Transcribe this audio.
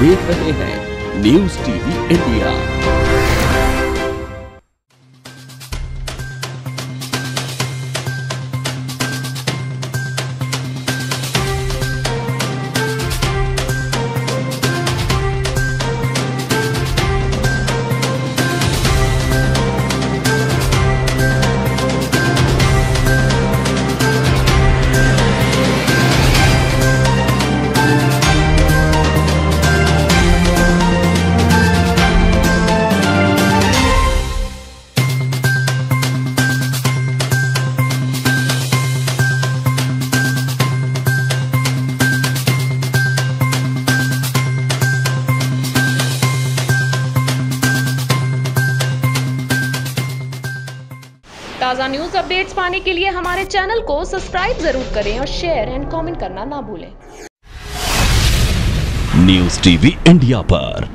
देख रहे हैं न्यूज़ टीवी इंडिया। ताज़ा न्यूज़ अपडेट्स पाने के लिए हमारे चैनल को सब्सक्राइब ज़रूर करें और शेयर एंड कमेंट करना ना भूलें। न्यूज़ टीवी इंडिया पर।